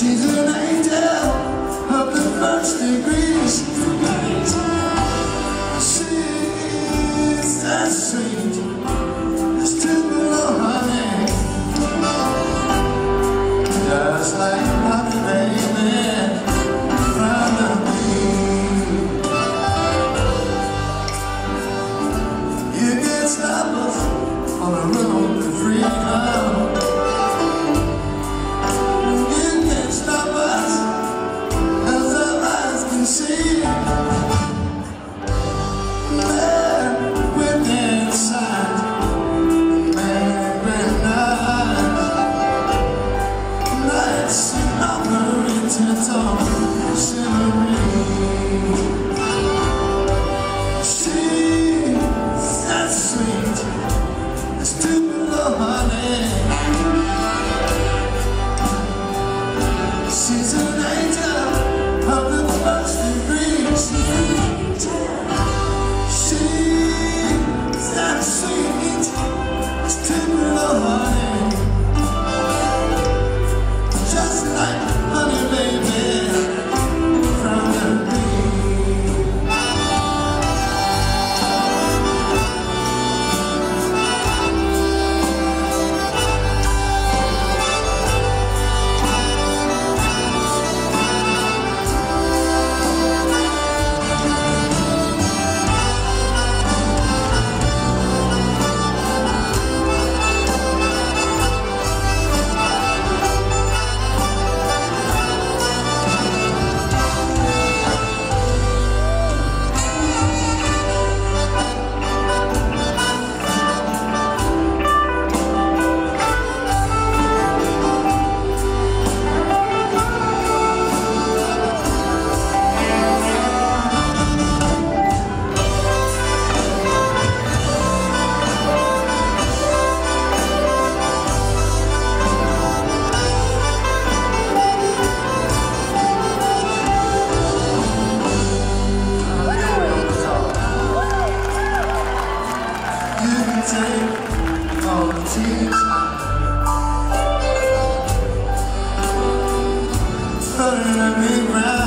Jesus. I Turn every round